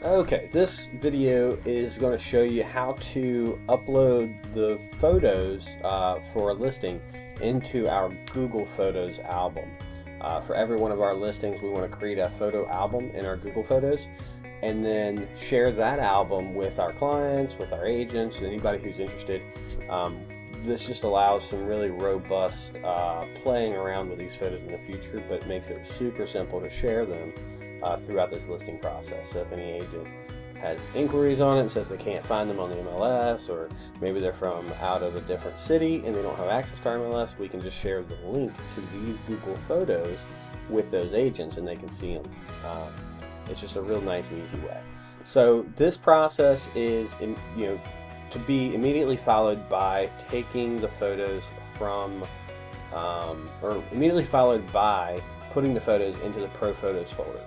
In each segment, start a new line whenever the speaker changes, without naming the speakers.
Okay, this video is going to show you how to upload the photos uh, for a listing into our Google Photos album. Uh, for every one of our listings, we want to create a photo album in our Google Photos and then share that album with our clients, with our agents, anybody who's interested. Um, this just allows some really robust uh, playing around with these photos in the future, but makes it super simple to share them uh, throughout this listing process. So if any agent has inquiries on it and says they can't find them on the MLS, or maybe they're from out of a different city and they don't have access to our MLS, we can just share the link to these Google Photos with those agents and they can see them. Um, it's just a real nice and easy way. So this process is, you know, to be immediately followed by taking the photos from, um, or immediately followed by putting the photos into the Pro Photos folder.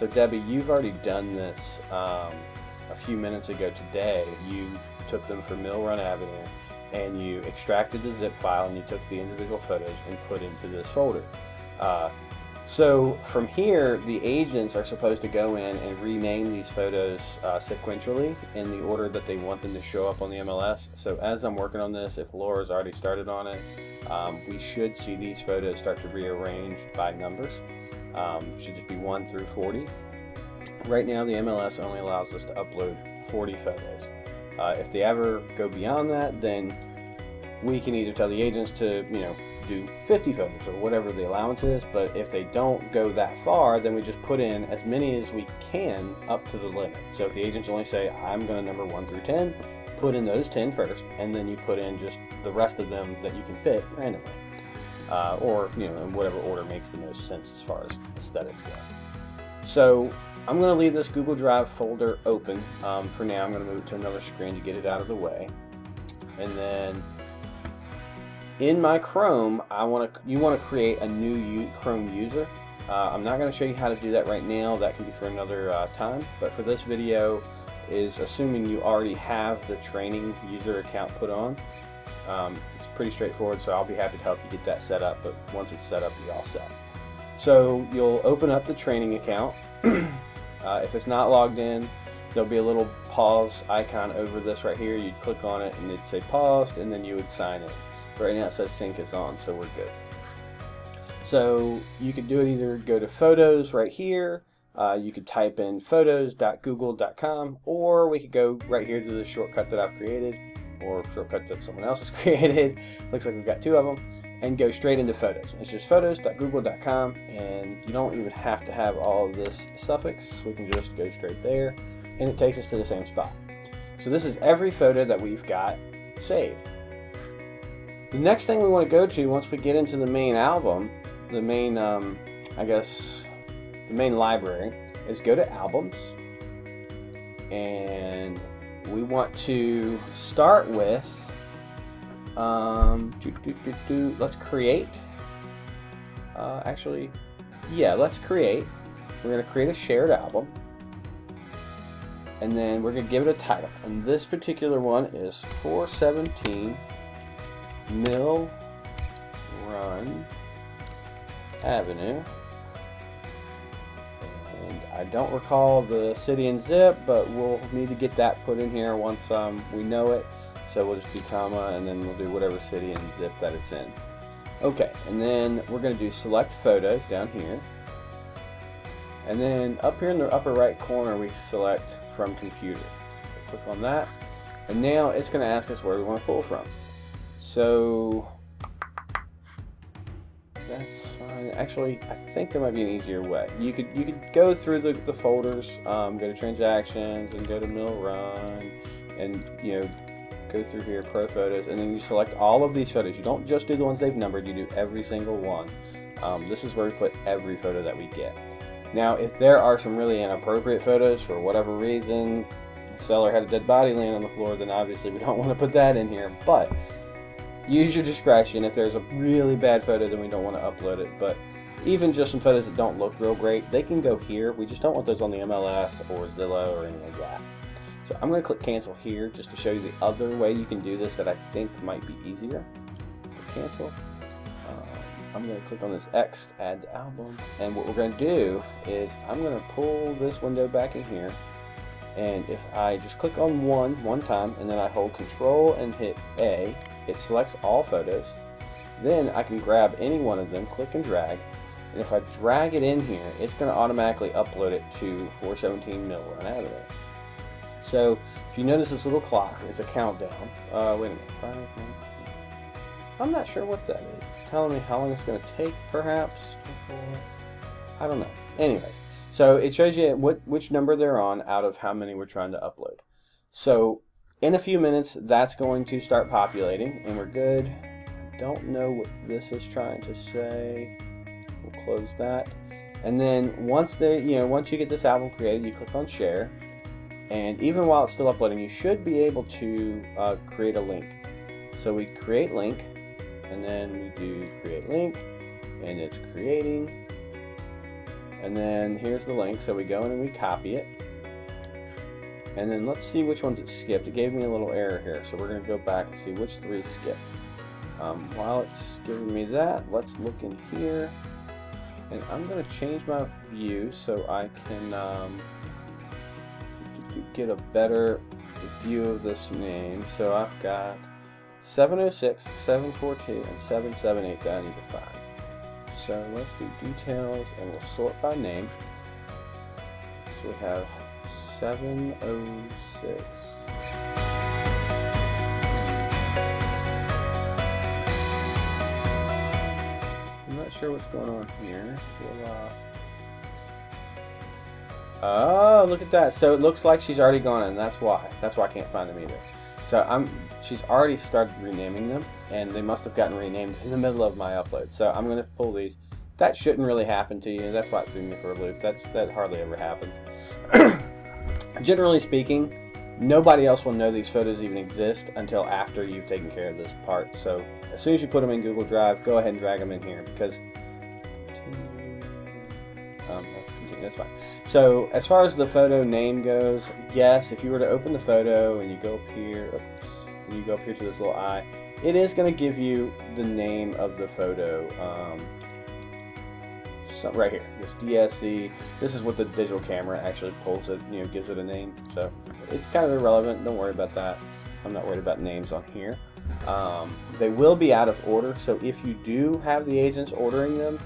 So Debbie, you've already done this um, a few minutes ago today. You took them from Mill Run Avenue and you extracted the zip file and you took the individual photos and put into this folder. Uh, so from here, the agents are supposed to go in and rename these photos uh, sequentially in the order that they want them to show up on the MLS. So as I'm working on this, if Laura's already started on it, um, we should see these photos start to rearrange by numbers. Um, should just be 1 through 40. Right now the MLS only allows us to upload 40 photos. Uh, if they ever go beyond that, then we can either tell the agents to, you know, do 50 photos or whatever the allowance is, but if they don't go that far, then we just put in as many as we can up to the limit. So if the agents only say, I'm going to number 1 through 10, put in those 10 first, and then you put in just the rest of them that you can fit randomly uh, or you know in whatever order makes the most sense as far as aesthetics go. So I'm going to leave this Google Drive folder open um, for now. I'm going to move it to another screen to get it out of the way, and then in my Chrome, I want to you want to create a new Chrome user. Uh, I'm not going to show you how to do that right now. That can be for another uh, time. But for this video, is assuming you already have the training user account put on. Um, it's pretty straightforward, so I'll be happy to help you get that set up, but once it's set up, you're all set. So you'll open up the training account. uh, if it's not logged in, there'll be a little pause icon over this right here. You'd click on it and it'd say paused, and then you would sign in. Right now it says sync is on, so we're good. So you could do it either go to photos right here, uh, you could type in photos.google.com, or we could go right here to the shortcut that I've created or shortcut that someone else has created. Looks like we've got two of them. And go straight into photos. It's just photos.google.com and you don't even have to have all of this suffix. We can just go straight there and it takes us to the same spot. So this is every photo that we've got saved. The next thing we want to go to once we get into the main album, the main, um, I guess, the main library, is go to albums and we want to start with um, doo, doo, doo, let's create uh, actually yeah let's create. We're going to create a shared album. And then we're going to give it a title. And this particular one is 417 Mill Run Avenue I don't recall the city and zip, but we'll need to get that put in here once um, we know it. So we'll just do comma and then we'll do whatever city and zip that it's in. Okay, and then we're going to do select photos down here. And then up here in the upper right corner, we select from computer. So click on that. And now it's going to ask us where we want to pull from. So that's Actually, I think there might be an easier way. You could you could go through the, the folders, um, go to transactions, and go to Mill Run, and you know go through here, Pro Photos, and then you select all of these photos. You don't just do the ones they've numbered, you do every single one. Um, this is where we put every photo that we get. Now, if there are some really inappropriate photos for whatever reason, the seller had a dead body laying on the floor, then obviously we don't want to put that in here. But use your discretion. If there's a really bad photo, then we don't want to upload it. But even just some photos that don't look real great, they can go here. We just don't want those on the MLS or Zillow or anything like that. So I'm going to click cancel here just to show you the other way you can do this that I think might be easier. Cancel. Um, I'm going to click on this X to add to album. And what we're going to do is I'm going to pull this window back in here. And if I just click on one one time and then I hold control and hit A, it selects all photos. Then I can grab any one of them, click and drag, and if I drag it in here, it's going to automatically upload it to 417 Mill Run out of there. So if you notice this little clock, it's a countdown. Uh, wait a minute. I'm not sure what that is. It's telling me how long it's going to take, perhaps. I don't know. Anyways, so it shows you what which number they're on out of how many we're trying to upload. So in a few minutes, that's going to start populating, and we're good. I don't know what this is trying to say. We'll close that. And then once they, you know, once you get this album created, you click on share. And even while it's still uploading, you should be able to uh, create a link. So we create link, and then we do create link, and it's creating. And then here's the link. So we go in and we copy it. And then let's see which ones it skipped. It gave me a little error here, so we're going to go back and see which three skipped. Um, while it's giving me that, let's look in here. And I'm going to change my view so I can um, get a better view of this name. So I've got 706, 742, and 778 that I need to find. So let's do details and we'll sort by name. So we have 706. I'm not sure what's going on here. We'll, uh... Oh, look at that. So it looks like she's already gone and that's why. That's why I can't find them either. So I'm she's already started renaming them and they must have gotten renamed in the middle of my upload. So I'm going to pull these. That shouldn't really happen to you. That's why it threw me for a loop. That's that hardly ever happens. Generally speaking, nobody else will know these photos even exist until after you've taken care of this part. So as soon as you put them in Google Drive, go ahead and drag them in here because um, that's. Fine. So as far as the photo name goes, yes, if you were to open the photo and you go up here, oops, and you go up here to this little eye, it is going to give you the name of the photo. Um, so right here, this DSC. This is what the digital camera actually pulls it, you know, gives it a name. So it's kind of irrelevant. Don't worry about that. I'm not worried about names on here. Um, they will be out of order. So if you do have the agents ordering them,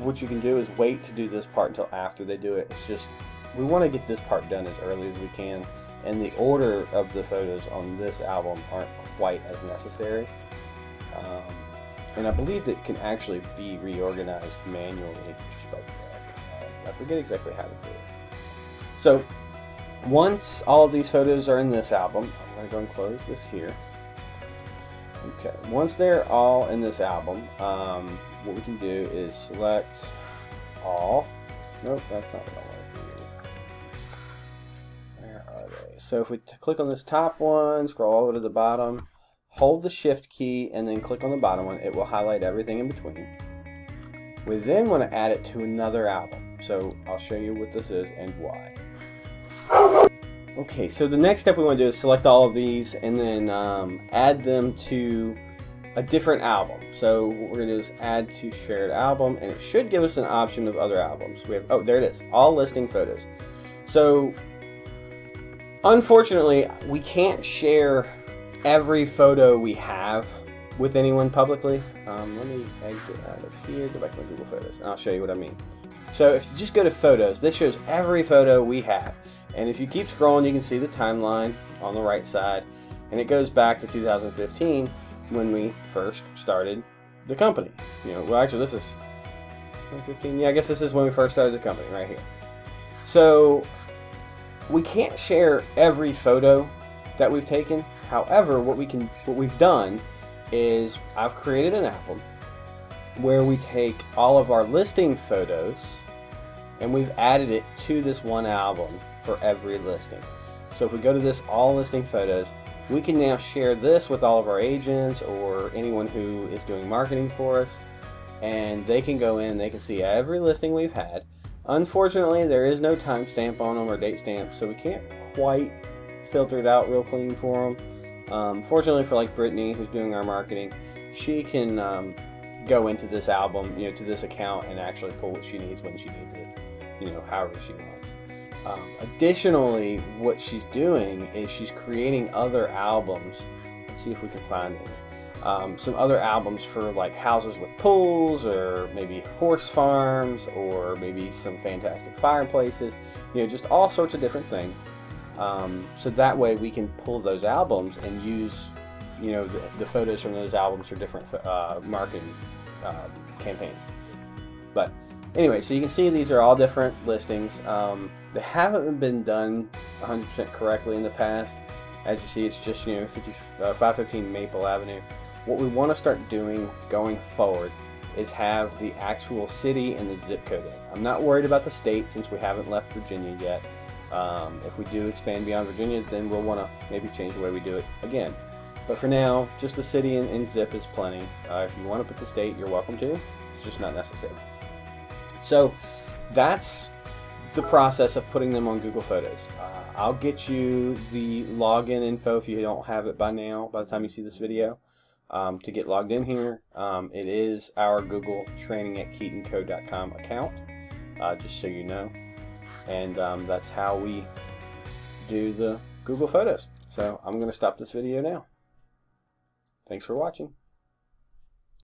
what you can do is wait to do this part until after they do it. It's just we want to get this part done as early as we can, and the order of the photos on this album aren't quite as necessary. Um, and I believe that can actually be reorganized manually just by uh, I forget exactly how to do it. So once all of these photos are in this album, I'm going to go and close this here. Okay, once they're all in this album, um, what we can do is select all. Nope, that's not what I want to do. Where are they? So if we click on this top one, scroll way to the bottom, hold the shift key and then click on the bottom one, it will highlight everything in between. We then want to add it to another album. So I'll show you what this is and why. Okay, so the next step we want to do is select all of these and then um, add them to a different album. So what we're to do is add to shared album and it should give us an option of other albums. We have, oh, there it is, all listing photos. So unfortunately, we can't share every photo we have with anyone publicly. Um, let me exit out of here, go back to my Google Photos, and I'll show you what I mean. So if you just go to Photos, this shows every photo we have. And if you keep scrolling, you can see the timeline on the right side. And it goes back to 2015 when we first started the company. You know, well, actually, this is 2015. Yeah, I guess this is when we first started the company, right here. So we can't share every photo that we've taken. However, what we can, what we've done is I've created an album where we take all of our listing photos and we've added it to this one album for every listing. So if we go to this all listing photos, we can now share this with all of our agents or anyone who is doing marketing for us and they can go in they can see every listing we've had. Unfortunately there is no timestamp on them or date stamp so we can't quite filter it out real clean for them um, fortunately for like Brittany who's doing our marketing she can um, go into this album you know to this account and actually pull what she needs when she needs it you know however she wants Um, additionally, what she's doing is she's creating other albums. Let's see if we can find any. Um, some other albums for like houses with pools, or maybe horse farms, or maybe some fantastic fireplaces. You know, just all sorts of different things. Um, so that way we can pull those albums and use, you know, the, the photos from those albums for different uh, marketing uh, campaigns. But anyway, so you can see these are all different listings. Um, they haven't been done 100% correctly in the past. As you see, it's just you know 50, uh, 515 Maple Avenue. What we want to start doing going forward is have the actual city and the zip code in. I'm not worried about the state since we haven't left Virginia yet. Um, if we do expand beyond Virginia, then we'll want to maybe change the way we do it again. But for now, just the city and, and zip is plenty. Uh, if you want to put the state, you're welcome to. It's just not necessary. So that's the process of putting them on Google Photos. Uh, I'll get you the login info if you don't have it by now, by the time you see this video. Um, to get logged in here, um, it is our Google training at keetonco.com account, uh, just so you know. And um, that's how we do the Google Photos. So I'm going to stop this video now. Thanks for watching.